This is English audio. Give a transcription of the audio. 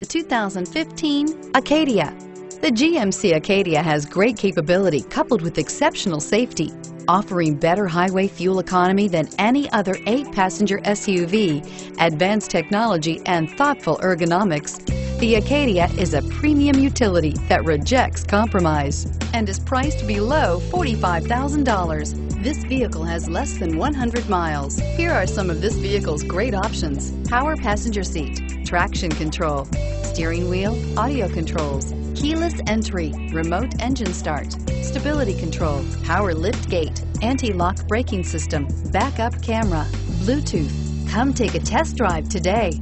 The 2015 Acadia. The GMC Acadia has great capability coupled with exceptional safety, offering better highway fuel economy than any other eight-passenger SUV, advanced technology, and thoughtful ergonomics. The Acadia is a premium utility that rejects compromise and is priced below $45,000. This vehicle has less than 100 miles. Here are some of this vehicle's great options. Power passenger seat, traction control, steering wheel, audio controls, keyless entry, remote engine start, stability control, power lift gate, anti-lock braking system, backup camera, Bluetooth. Come take a test drive today.